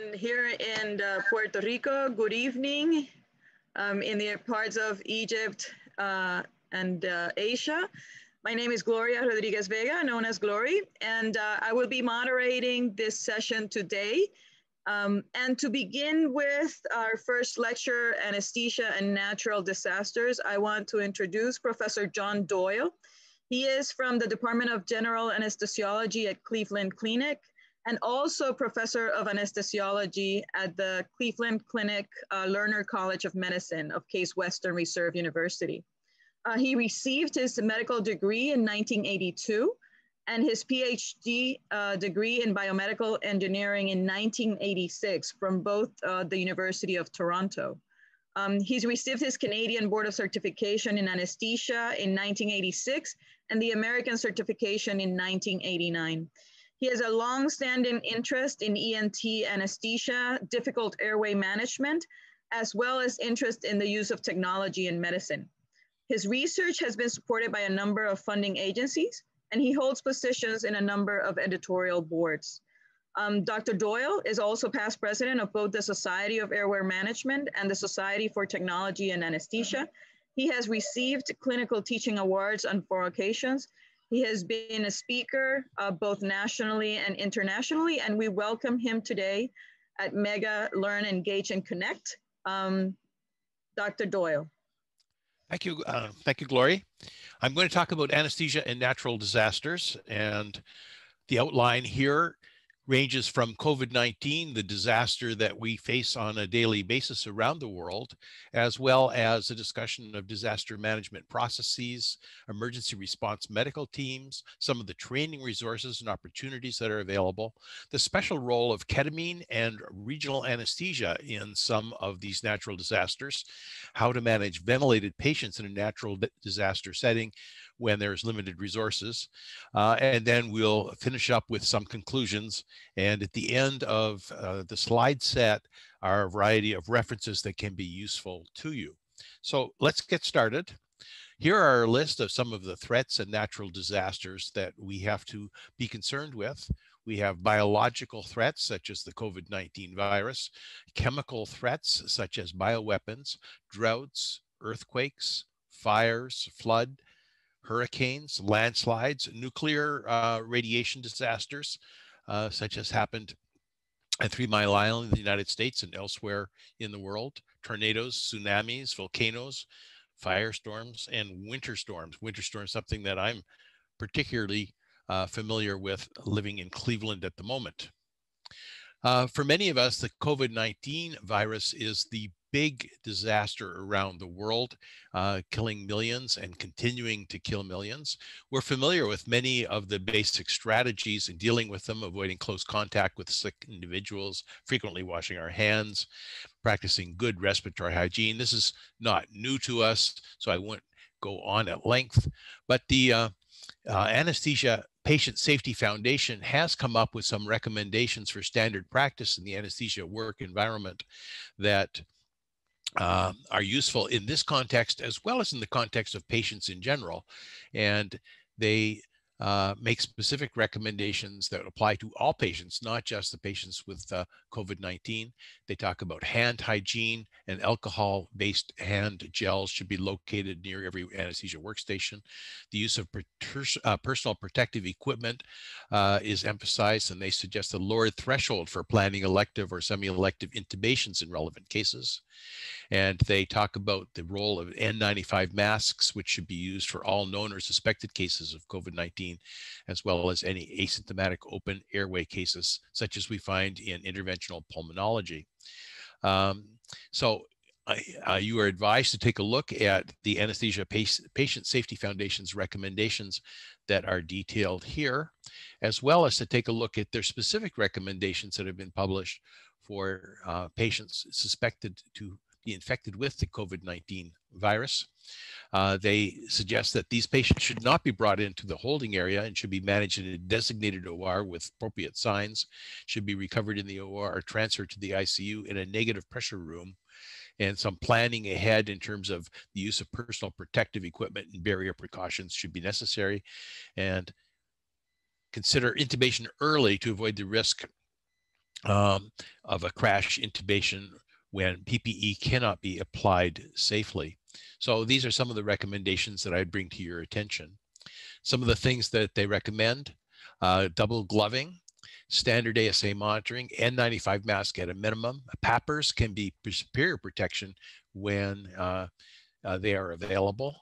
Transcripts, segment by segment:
And here in uh, Puerto Rico, good evening. Um, in the parts of Egypt uh, and uh, Asia. My name is Gloria Rodriguez Vega, known as Glory, and uh, I will be moderating this session today. Um, and to begin with our first lecture, Anesthesia and Natural Disasters, I want to introduce Professor John Doyle. He is from the Department of General Anesthesiology at Cleveland Clinic and also professor of anesthesiology at the Cleveland Clinic uh, Lerner College of Medicine of Case Western Reserve University. Uh, he received his medical degree in 1982 and his PhD uh, degree in biomedical engineering in 1986 from both uh, the University of Toronto. Um, he's received his Canadian Board of Certification in Anesthesia in 1986 and the American certification in 1989. He has a long-standing interest in ENT anesthesia, difficult airway management, as well as interest in the use of technology in medicine. His research has been supported by a number of funding agencies, and he holds positions in a number of editorial boards. Um, Dr. Doyle is also past president of both the Society of Airway Management and the Society for Technology and Anesthesia. He has received clinical teaching awards on four occasions he has been a speaker uh, both nationally and internationally, and we welcome him today at Mega Learn, Engage, and Connect. Um, Dr. Doyle. Thank you. Uh, thank you, Glory. I'm going to talk about anesthesia and natural disasters. And the outline here ranges from COVID 19, the disaster that we face on a daily basis around the world, as well as a discussion of disaster management processes, emergency response medical teams, some of the training resources and opportunities that are available, the special role of ketamine and regional anesthesia in some of these natural disasters, how to manage ventilated patients in a natural disaster setting when there's limited resources. Uh, and then we'll finish up with some conclusions. And at the end of uh, the slide set are a variety of references that can be useful to you. So let's get started. Here are a list of some of the threats and natural disasters that we have to be concerned with. We have biological threats such as the COVID-19 virus, chemical threats such as bioweapons, droughts, earthquakes, fires, flood, hurricanes, landslides, nuclear uh, radiation disasters, uh, such as happened at Three Mile Island in the United States and elsewhere in the world, tornadoes, tsunamis, volcanoes, firestorms, and winter storms. Winter storms, something that I'm particularly uh, familiar with living in Cleveland at the moment. Uh, for many of us, the COVID 19 virus is the big disaster around the world, uh, killing millions and continuing to kill millions. We're familiar with many of the basic strategies in dealing with them, avoiding close contact with sick individuals, frequently washing our hands, practicing good respiratory hygiene. This is not new to us, so I won't go on at length, but the uh, uh, anesthesia Patient Safety Foundation has come up with some recommendations for standard practice in the anesthesia work environment that uh, are useful in this context as well as in the context of patients in general. And they uh, make specific recommendations that apply to all patients, not just the patients with uh, COVID 19. They talk about hand hygiene and alcohol based hand gels should be located near every anesthesia workstation. The use of per uh, personal protective equipment uh, is emphasized, and they suggest a lowered threshold for planning elective or semi elective intubations in relevant cases. And they talk about the role of N95 masks, which should be used for all known or suspected cases of COVID 19, as well as any asymptomatic open airway cases, such as we find in interventional pulmonology. Um, so uh, you are advised to take a look at the Anesthesia Patient Safety Foundation's recommendations that are detailed here, as well as to take a look at their specific recommendations that have been published for uh, patients suspected to be infected with the COVID-19 virus. Uh, they suggest that these patients should not be brought into the holding area and should be managed in a designated OR with appropriate signs, should be recovered in the OR or transferred to the ICU in a negative pressure room and some planning ahead in terms of the use of personal protective equipment and barrier precautions should be necessary and consider intubation early to avoid the risk um, of a crash intubation when PPE cannot be applied safely. So these are some of the recommendations that I'd bring to your attention. Some of the things that they recommend, uh, double gloving, standard ASA monitoring, N95 mask at a minimum. PAPRs can be superior protection when uh, uh, they are available.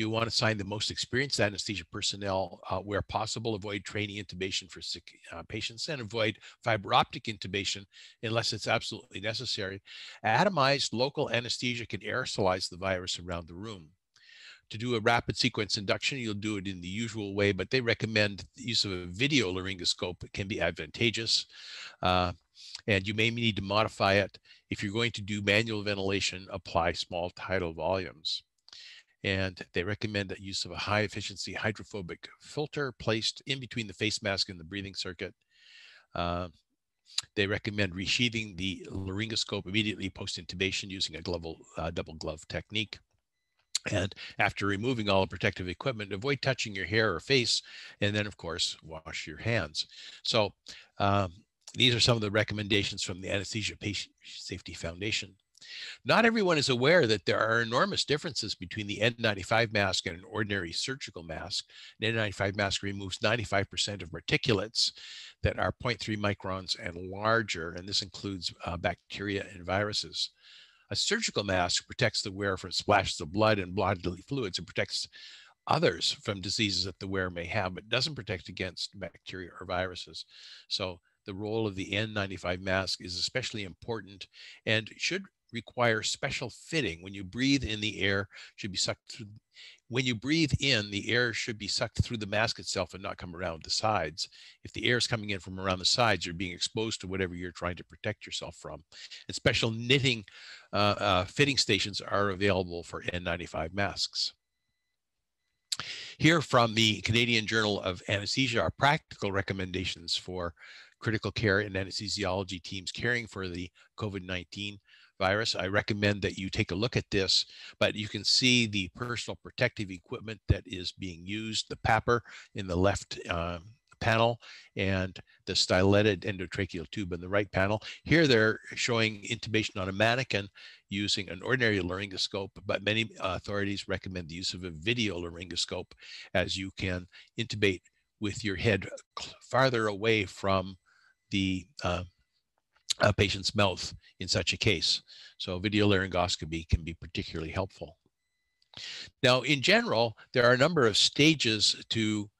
You want to assign the most experienced anesthesia personnel uh, where possible. Avoid training intubation for sick uh, patients and avoid fiber optic intubation unless it's absolutely necessary. Atomized local anesthesia can aerosolize the virus around the room. To do a rapid sequence induction, you'll do it in the usual way, but they recommend the use of a video laryngoscope. It can be advantageous. Uh, and you may need to modify it. If you're going to do manual ventilation, apply small tidal volumes. And they recommend the use of a high efficiency hydrophobic filter placed in between the face mask and the breathing circuit. Uh, they recommend resheathing the laryngoscope immediately post intubation using a glove, uh, double glove technique. And after removing all protective equipment, avoid touching your hair or face. And then, of course, wash your hands. So, um, these are some of the recommendations from the Anesthesia Patient Safety Foundation. Not everyone is aware that there are enormous differences between the N95 mask and an ordinary surgical mask. An N95 mask removes 95% of particulates that are 0.3 microns and larger, and this includes uh, bacteria and viruses. A surgical mask protects the wearer from splashes of blood and bodily fluids and protects others from diseases that the wearer may have, but doesn't protect against bacteria or viruses. So the role of the N95 mask is especially important and should require special fitting. When you breathe in the air, should be sucked through. When you breathe in, the air should be sucked through the mask itself and not come around the sides. If the air is coming in from around the sides, you're being exposed to whatever you're trying to protect yourself from. And special knitting uh, uh, fitting stations are available for N95 masks. Here from the Canadian Journal of Anesthesia are practical recommendations for critical care and anesthesiology teams caring for the COVID-19 virus. I recommend that you take a look at this, but you can see the personal protective equipment that is being used, the PAPR in the left um, panel and the styleted endotracheal tube in the right panel. Here they're showing intubation on a mannequin using an ordinary laryngoscope, but many authorities recommend the use of a video laryngoscope as you can intubate with your head farther away from the uh, a patient's mouth in such a case. So video laryngoscopy can be particularly helpful. Now, in general, there are a number of stages to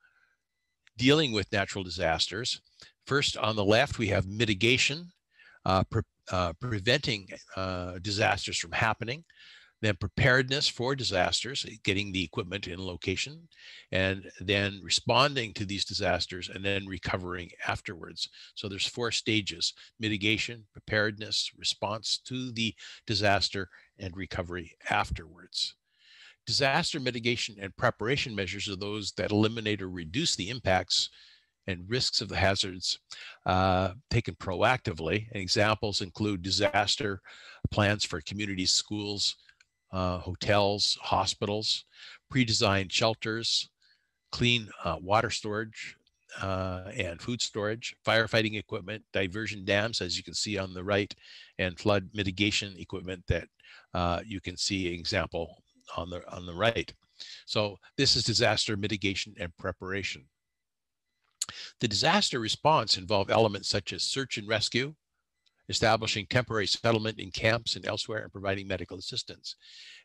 dealing with natural disasters. First, on the left, we have mitigation, uh, pre uh, preventing uh, disasters from happening then preparedness for disasters, getting the equipment in location, and then responding to these disasters and then recovering afterwards. So there's four stages, mitigation, preparedness, response to the disaster, and recovery afterwards. Disaster mitigation and preparation measures are those that eliminate or reduce the impacts and risks of the hazards uh, taken proactively. And examples include disaster plans for communities, schools, uh, hotels, hospitals, pre-designed shelters, clean uh, water storage uh, and food storage, firefighting equipment, diversion dams, as you can see on the right, and flood mitigation equipment that uh, you can see example on the, on the right. So this is disaster mitigation and preparation. The disaster response involve elements such as search and rescue, establishing temporary settlement in camps and elsewhere and providing medical assistance.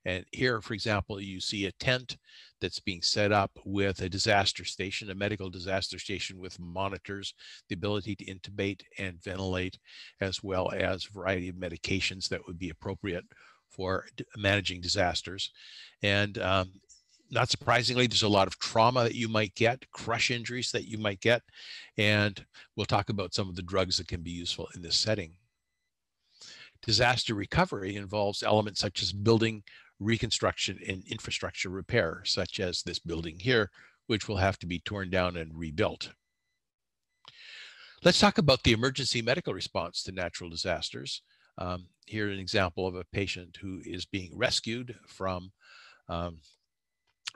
And here, for example, you see a tent that's being set up with a disaster station, a medical disaster station with monitors, the ability to intubate and ventilate, as well as a variety of medications that would be appropriate for managing disasters. And um, not surprisingly, there's a lot of trauma that you might get, crush injuries that you might get. And we'll talk about some of the drugs that can be useful in this setting. Disaster recovery involves elements such as building reconstruction and infrastructure repair, such as this building here, which will have to be torn down and rebuilt. Let's talk about the emergency medical response to natural disasters. Um, here an example of a patient who is being rescued from um,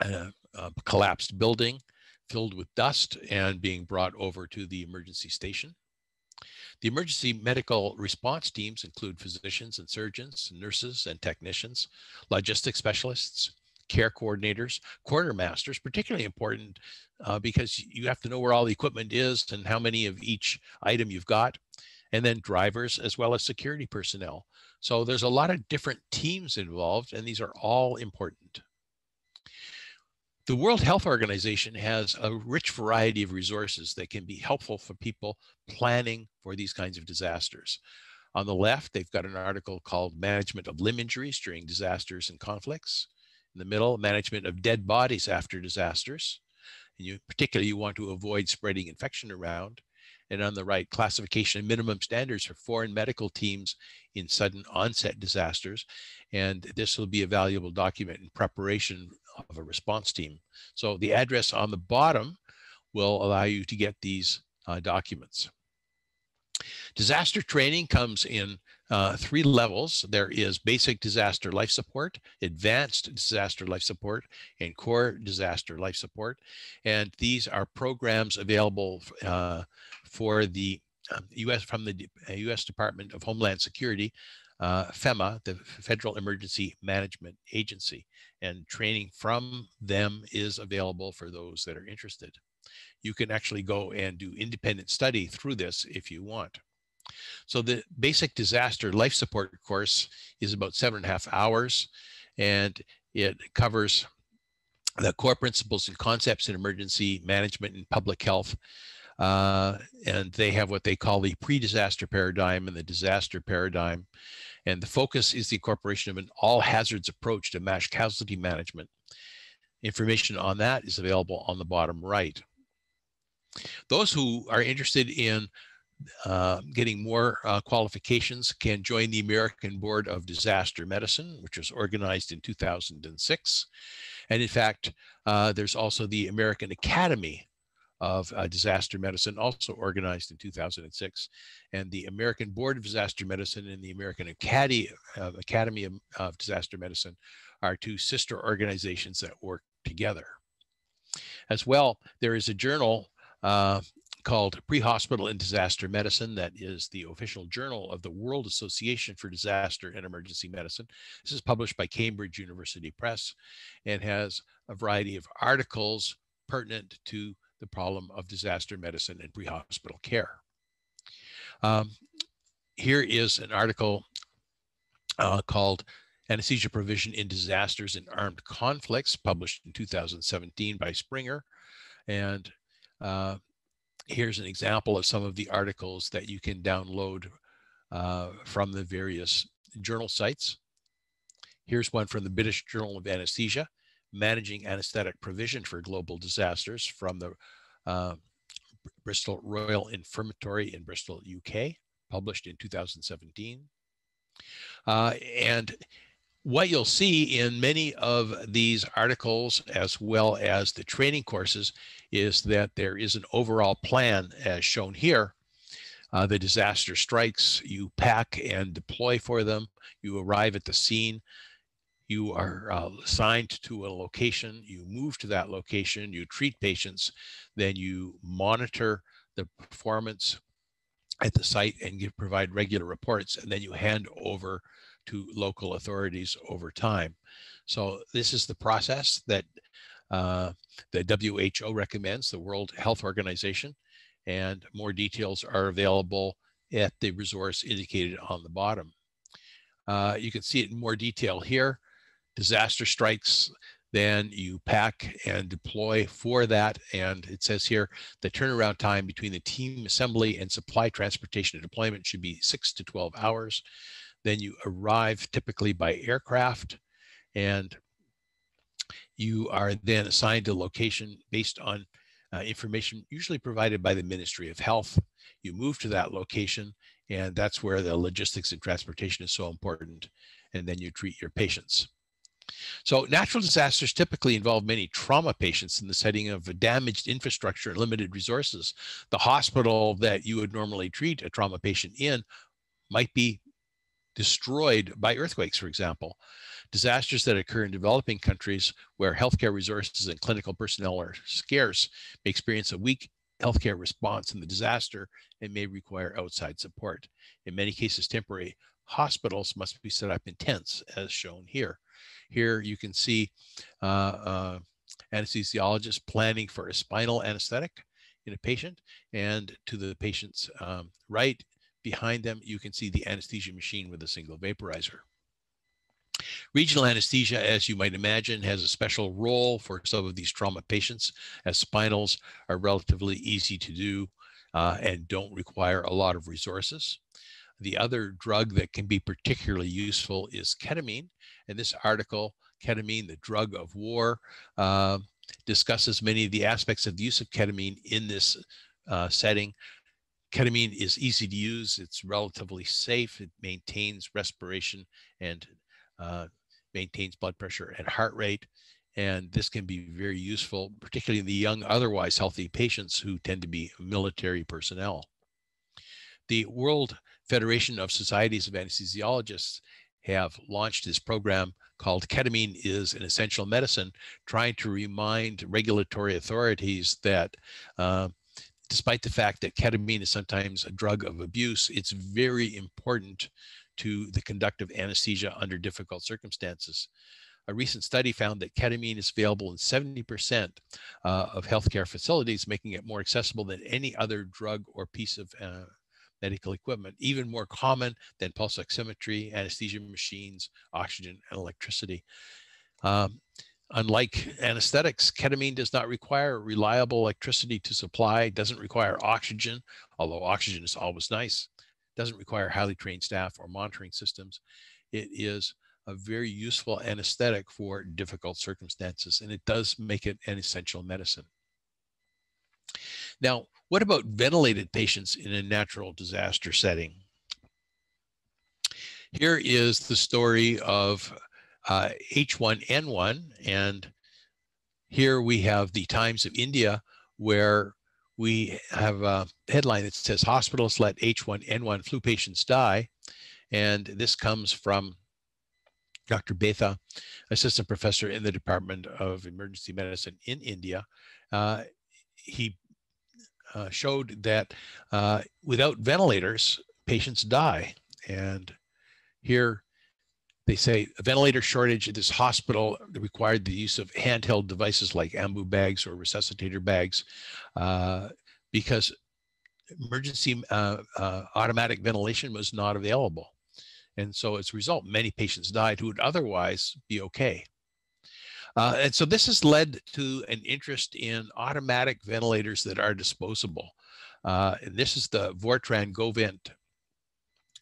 a, a collapsed building filled with dust and being brought over to the emergency station. The emergency medical response teams include physicians and surgeons, nurses and technicians, logistics specialists, care coordinators, quartermasters, particularly important uh, because you have to know where all the equipment is and how many of each item you've got, and then drivers as well as security personnel. So there's a lot of different teams involved, and these are all important. The World Health Organization has a rich variety of resources that can be helpful for people planning for these kinds of disasters. On the left, they've got an article called Management of Limb Injuries During Disasters and Conflicts. In the middle, Management of Dead Bodies After Disasters. And you, particularly, you want to avoid spreading infection around. And on the right, Classification and Minimum Standards for Foreign Medical Teams in Sudden Onset Disasters. And this will be a valuable document in preparation of a response team. So the address on the bottom will allow you to get these uh, documents. Disaster training comes in uh, three levels. There is basic disaster life support, advanced disaster life support, and core disaster life support. And these are programs available uh, for the um, U.S. from the U.S. Department of Homeland Security uh, FEMA, the Federal Emergency Management Agency, and training from them is available for those that are interested. You can actually go and do independent study through this if you want. So the basic disaster life support course is about seven and a half hours, and it covers the core principles and concepts in emergency management and public health. Uh, and they have what they call the pre-disaster paradigm and the disaster paradigm. And the focus is the incorporation of an all hazards approach to mass casualty management. Information on that is available on the bottom right. Those who are interested in uh, getting more uh, qualifications can join the American Board of Disaster Medicine, which was organized in 2006. And in fact, uh, there's also the American Academy of uh, Disaster Medicine, also organized in 2006, and the American Board of Disaster Medicine and the American Academy, uh, Academy of, of, Disaster Medicine are two sister organizations that work together. As well, there is a journal uh, called Pre-Hospital and Disaster Medicine that is the official journal of the World Association for Disaster and Emergency Medicine. This is published by Cambridge University Press and has a variety of articles pertinent to the problem of disaster medicine and pre-hospital care. Um, here is an article uh, called Anesthesia Provision in Disasters and Armed Conflicts, published in 2017 by Springer. And uh, here's an example of some of the articles that you can download uh, from the various journal sites. Here's one from the British Journal of Anesthesia. Managing Anesthetic Provision for Global Disasters from the uh, Bristol Royal Infirmary in Bristol, UK, published in 2017. Uh, and what you'll see in many of these articles, as well as the training courses, is that there is an overall plan as shown here. Uh, the disaster strikes, you pack and deploy for them, you arrive at the scene, you are uh, assigned to a location, you move to that location, you treat patients, then you monitor the performance at the site and give, provide regular reports, and then you hand over to local authorities over time. So this is the process that uh, the WHO recommends, the World Health Organization, and more details are available at the resource indicated on the bottom. Uh, you can see it in more detail here disaster strikes, then you pack and deploy for that. And it says here the turnaround time between the team assembly and supply transportation and deployment should be six to 12 hours. Then you arrive typically by aircraft and you are then assigned a location based on uh, information usually provided by the Ministry of Health. You move to that location and that's where the logistics and transportation is so important. And then you treat your patients. So natural disasters typically involve many trauma patients in the setting of a damaged infrastructure and limited resources. The hospital that you would normally treat a trauma patient in might be destroyed by earthquakes, for example. Disasters that occur in developing countries where healthcare resources and clinical personnel are scarce may experience a weak healthcare response in the disaster and may require outside support. In many cases, temporary hospitals must be set up in tents, as shown here. Here you can see uh, uh, anesthesiologists planning for a spinal anesthetic in a patient, and to the patient's um, right behind them, you can see the anesthesia machine with a single vaporizer. Regional anesthesia, as you might imagine, has a special role for some of these trauma patients, as spinals are relatively easy to do uh, and don't require a lot of resources. The other drug that can be particularly useful is ketamine. And this article, Ketamine, the Drug of War, uh, discusses many of the aspects of the use of ketamine in this uh, setting. Ketamine is easy to use, it's relatively safe, it maintains respiration and uh, maintains blood pressure and heart rate. And this can be very useful, particularly in the young, otherwise healthy patients who tend to be military personnel. The World Federation of Societies of Anesthesiologists have launched this program called Ketamine is an Essential Medicine, trying to remind regulatory authorities that uh, despite the fact that ketamine is sometimes a drug of abuse, it's very important to the conductive anesthesia under difficult circumstances. A recent study found that ketamine is available in 70% uh, of healthcare facilities, making it more accessible than any other drug or piece of uh, medical equipment, even more common than pulse oximetry, anesthesia machines, oxygen, and electricity. Um, unlike anesthetics, ketamine does not require reliable electricity to supply, doesn't require oxygen, although oxygen is always nice doesn't require highly trained staff or monitoring systems. It is a very useful anesthetic for difficult circumstances, and it does make it an essential medicine. Now, what about ventilated patients in a natural disaster setting? Here is the story of uh, H1N1, and here we have the Times of India, where we have a headline that says hospitals let H1N1 flu patients die. And this comes from Dr. Betha, assistant professor in the Department of Emergency Medicine in India. Uh, he uh, showed that uh, without ventilators, patients die. And here they say a ventilator shortage at this hospital required the use of handheld devices like ambu bags or resuscitator bags uh, because emergency uh, uh, automatic ventilation was not available. And so as a result, many patients died who would otherwise be okay. Uh, and so this has led to an interest in automatic ventilators that are disposable. Uh, and this is the Vortran GoVent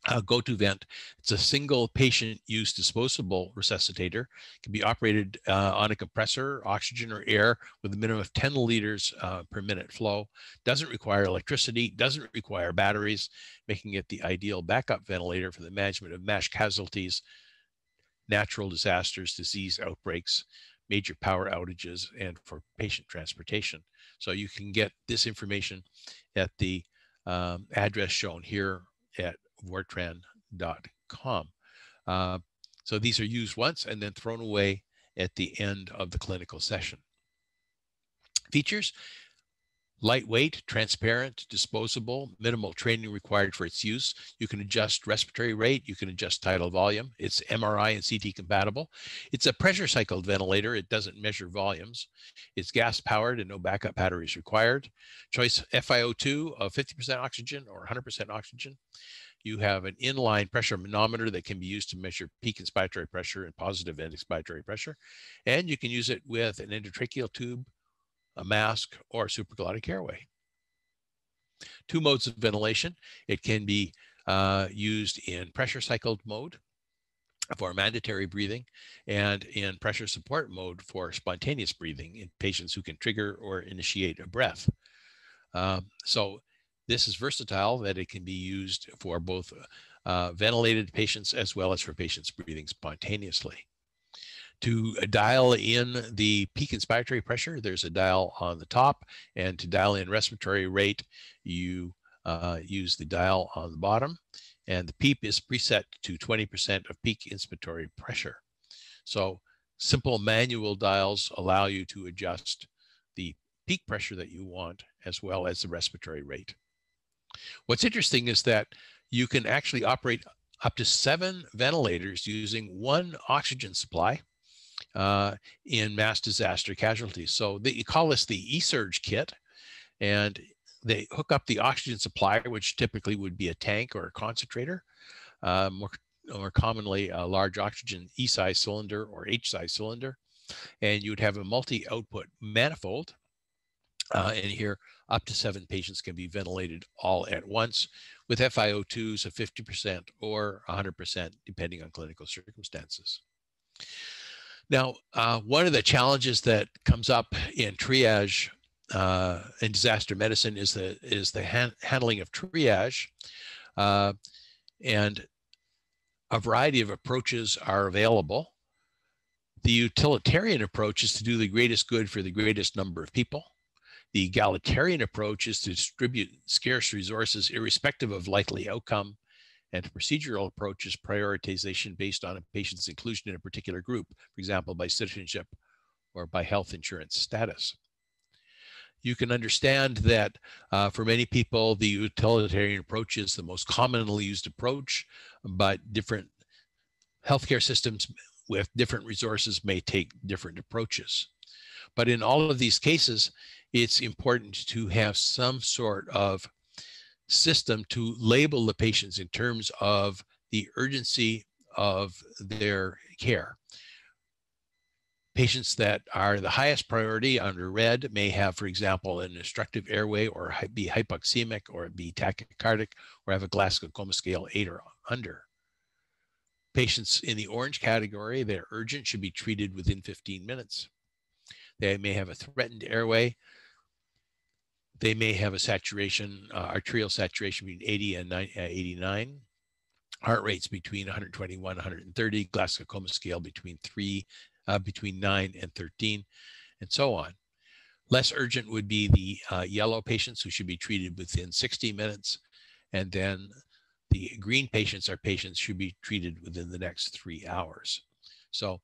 uh, Vent. It's a single patient use disposable resuscitator. It can be operated uh, on a compressor, oxygen, or air with a minimum of 10 liters uh, per minute flow. Doesn't require electricity, doesn't require batteries, making it the ideal backup ventilator for the management of mass casualties, natural disasters, disease outbreaks, major power outages, and for patient transportation. So you can get this information at the um, address shown here at vortran.com. Uh, so these are used once and then thrown away at the end of the clinical session. Features, lightweight, transparent, disposable, minimal training required for its use. You can adjust respiratory rate, you can adjust tidal volume. It's MRI and CT compatible. It's a pressure cycled ventilator. It doesn't measure volumes. It's gas powered and no backup batteries required. Choice FiO2 of 50% oxygen or 100% oxygen. You have an inline pressure manometer that can be used to measure peak inspiratory pressure and positive end expiratory pressure. And you can use it with an endotracheal tube, a mask, or a supraglottic airway. Two modes of ventilation. It can be uh, used in pressure cycled mode for mandatory breathing and in pressure support mode for spontaneous breathing in patients who can trigger or initiate a breath. Um, so this is versatile that it can be used for both uh, ventilated patients as well as for patients breathing spontaneously. To dial in the peak inspiratory pressure, there's a dial on the top, and to dial in respiratory rate, you uh, use the dial on the bottom, and the PEEP is preset to 20% of peak inspiratory pressure. So simple manual dials allow you to adjust the peak pressure that you want, as well as the respiratory rate. What's interesting is that you can actually operate up to seven ventilators using one oxygen supply uh, in mass disaster casualties. So they, you call this the E-surge kit, and they hook up the oxygen supply, which typically would be a tank or a concentrator, uh, more, more commonly a large oxygen E-size cylinder or H-size cylinder, and you would have a multi-output manifold. Uh, and here, up to seven patients can be ventilated all at once with FiO2s of 50% or 100%, depending on clinical circumstances. Now, uh, one of the challenges that comes up in triage uh, in disaster medicine is the is the han handling of triage, uh, and a variety of approaches are available. The utilitarian approach is to do the greatest good for the greatest number of people. The egalitarian approach is to distribute scarce resources irrespective of likely outcome. And a procedural approach is prioritization based on a patient's inclusion in a particular group, for example, by citizenship or by health insurance status. You can understand that uh, for many people, the utilitarian approach is the most commonly used approach, but different healthcare systems with different resources may take different approaches. But in all of these cases, it's important to have some sort of system to label the patients in terms of the urgency of their care. Patients that are the highest priority under red may have, for example, an obstructive airway or be hypoxemic or be tachycardic or have a Glasgow coma scale eight or under. Patients in the orange category, they're urgent, should be treated within 15 minutes. They may have a threatened airway, they may have a saturation, uh, arterial saturation between 80 and 90, uh, 89, heart rates between 121, 130, Glasgow coma scale between three, uh, between nine and 13, and so on. Less urgent would be the uh, yellow patients who should be treated within 60 minutes. And then the green patients are patients should be treated within the next three hours. So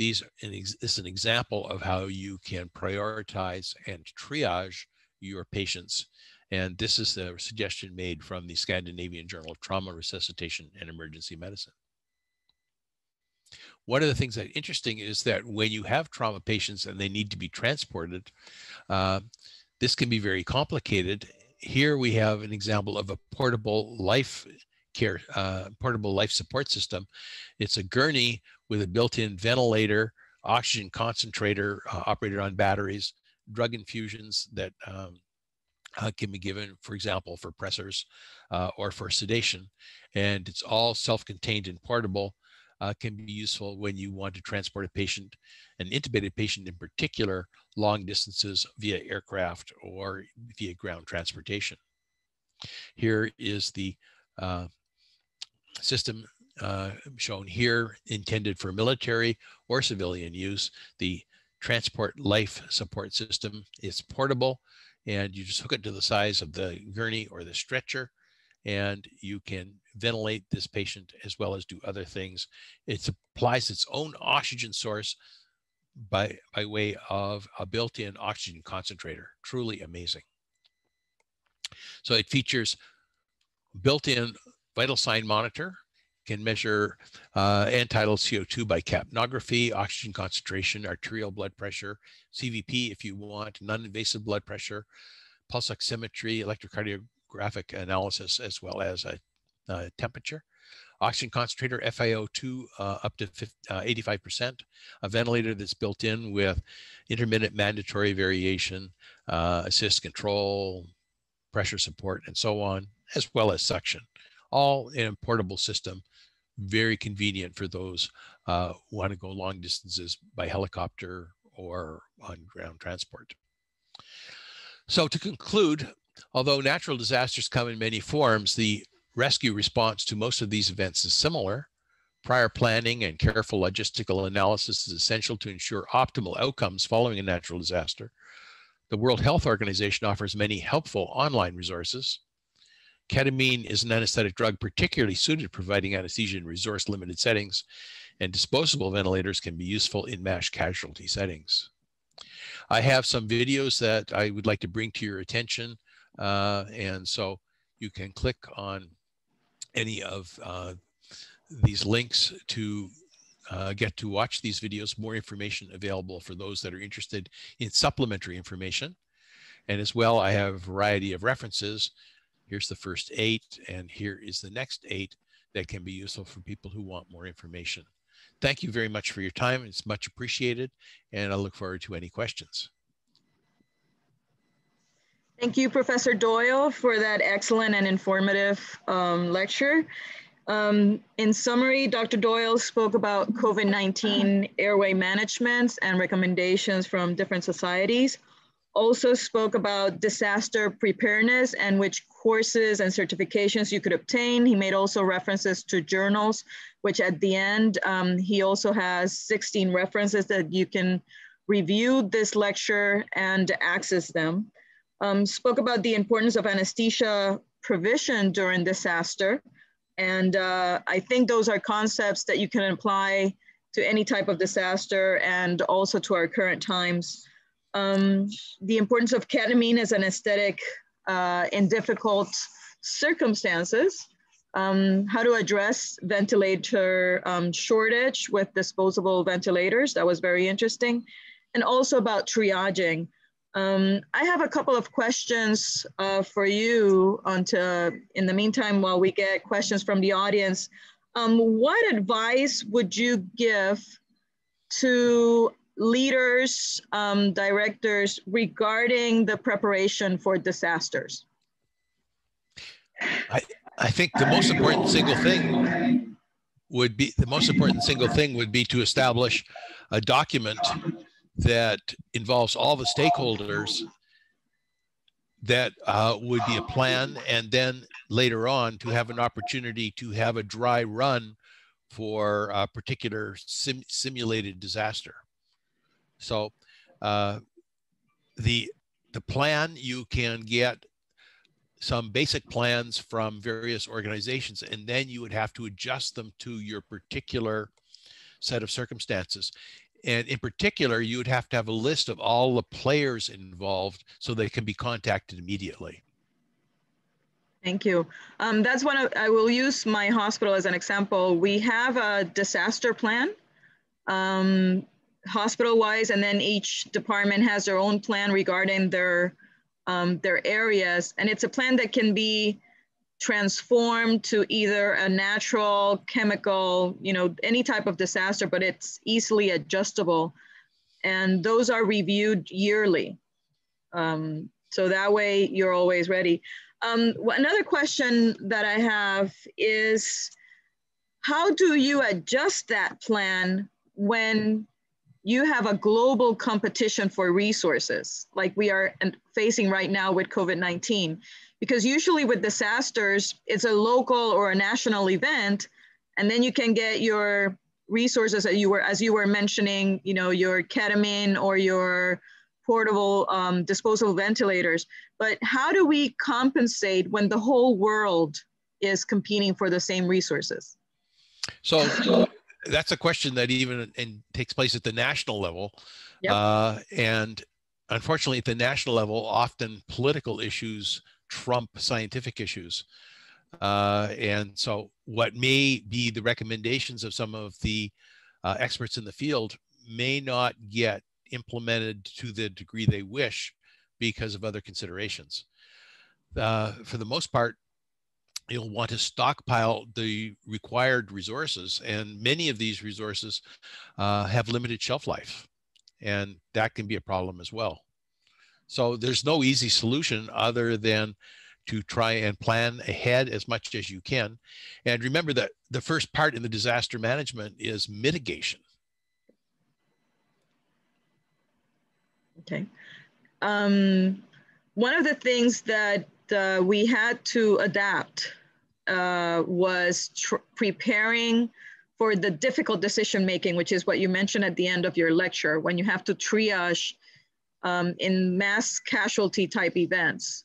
these this is an example of how you can prioritize and triage your patients. And this is the suggestion made from the Scandinavian Journal of Trauma, Resuscitation, and Emergency Medicine. One of the things that interesting is that when you have trauma patients and they need to be transported, uh, this can be very complicated. Here we have an example of a portable life care, uh, portable life support system. It's a gurney with a built-in ventilator, oxygen concentrator uh, operated on batteries, drug infusions that um, uh, can be given, for example, for pressors uh, or for sedation. And it's all self-contained and portable, uh, can be useful when you want to transport a patient, an intubated patient in particular, long distances via aircraft or via ground transportation. Here is the uh, system uh, shown here intended for military or civilian use. The transport life support system. is portable and you just hook it to the size of the gurney or the stretcher and you can ventilate this patient as well as do other things. It supplies its own oxygen source by, by way of a built-in oxygen concentrator. Truly amazing. So it features built-in vital sign monitor, can measure uh, end-tidal CO2 by capnography, oxygen concentration, arterial blood pressure, CVP if you want, non-invasive blood pressure, pulse oximetry, electrocardiographic analysis, as well as a, a temperature. Oxygen concentrator, FiO2 uh, up to 50, uh, 85%. A ventilator that's built in with intermittent mandatory variation, uh, assist control, pressure support, and so on, as well as suction all in a portable system very convenient for those uh, who want to go long distances by helicopter or on ground transport. So to conclude, although natural disasters come in many forms, the rescue response to most of these events is similar. Prior planning and careful logistical analysis is essential to ensure optimal outcomes following a natural disaster. The World Health Organization offers many helpful online resources. Ketamine is an anesthetic drug particularly suited to providing anesthesia in resource limited settings, and disposable ventilators can be useful in mass casualty settings. I have some videos that I would like to bring to your attention. Uh, and so you can click on any of uh, these links to uh, get to watch these videos, more information available for those that are interested in supplementary information. And as well, I have a variety of references. Here's the first eight, and here is the next eight that can be useful for people who want more information. Thank you very much for your time. It's much appreciated, and I look forward to any questions. Thank you, Professor Doyle, for that excellent and informative um, lecture. Um, in summary, Dr. Doyle spoke about COVID-19 airway management and recommendations from different societies. Also spoke about disaster preparedness and which courses and certifications you could obtain. He made also references to journals, which at the end, um, he also has 16 references that you can review this lecture and access them. Um, spoke about the importance of anesthesia provision during disaster, and uh, I think those are concepts that you can apply to any type of disaster and also to our current times. Um, the importance of ketamine as an aesthetic uh, in difficult circumstances, um, how to address ventilator um, shortage with disposable ventilators, that was very interesting, and also about triaging. Um, I have a couple of questions uh, for you onto, in the meantime, while we get questions from the audience. Um, what advice would you give to leaders, um, directors regarding the preparation for disasters? I, I think the most important single thing would be the most important single thing would be to establish a document that involves all the stakeholders that uh, would be a plan and then later on to have an opportunity to have a dry run for a particular sim simulated disaster so uh, the the plan you can get some basic plans from various organizations and then you would have to adjust them to your particular set of circumstances and in particular, you would have to have a list of all the players involved so they can be contacted immediately. Thank you. Um, that's one of, I will use my hospital as an example. We have a disaster plan, um, hospital-wise, and then each department has their own plan regarding their, um, their areas. And it's a plan that can be transformed to either a natural, chemical, you know, any type of disaster, but it's easily adjustable. And those are reviewed yearly. Um, so that way you're always ready. Um, another question that I have is how do you adjust that plan when you have a global competition for resources like we are facing right now with COVID 19? because usually with disasters, it's a local or a national event, and then you can get your resources that you were, as you were mentioning, you know, your ketamine or your portable um, disposable ventilators. But how do we compensate when the whole world is competing for the same resources? So that's a question that even and takes place at the national level. Yep. Uh, and unfortunately, at the national level, often political issues trump scientific issues. Uh, and so, what may be the recommendations of some of the uh, experts in the field may not get implemented to the degree they wish because of other considerations. Uh, for the most part, you'll want to stockpile the required resources, and many of these resources uh, have limited shelf life, and that can be a problem as well. So there's no easy solution other than to try and plan ahead as much as you can. And remember that the first part in the disaster management is mitigation. Okay. Um, one of the things that uh, we had to adapt uh, was preparing for the difficult decision making, which is what you mentioned at the end of your lecture, when you have to triage um, in mass casualty type events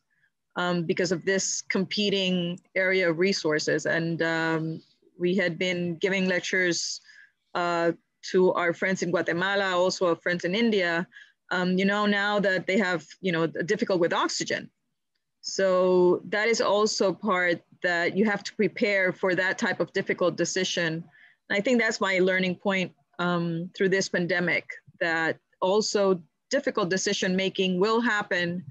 um, because of this competing area of resources. And um, we had been giving lectures uh, to our friends in Guatemala, also our friends in India, Um, you know now that they have, you know, difficult with oxygen. So that is also part that you have to prepare for that type of difficult decision. And I think that's my learning point um, through this pandemic, that also difficult decision making will happen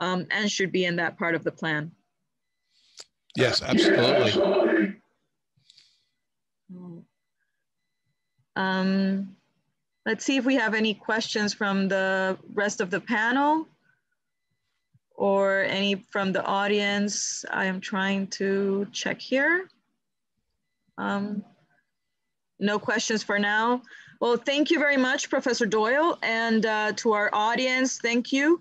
um, and should be in that part of the plan. Yes, absolutely. Um, let's see if we have any questions from the rest of the panel or any from the audience. I am trying to check here. Um, no questions for now. Well, thank you very much, Professor Doyle. And uh, to our audience, thank you.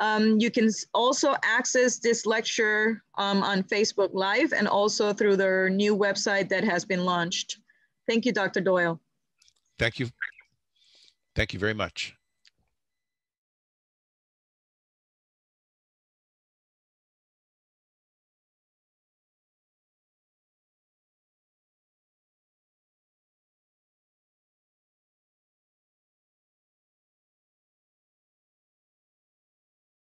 Um, you can also access this lecture um, on Facebook Live and also through their new website that has been launched. Thank you, Dr. Doyle. Thank you. Thank you very much.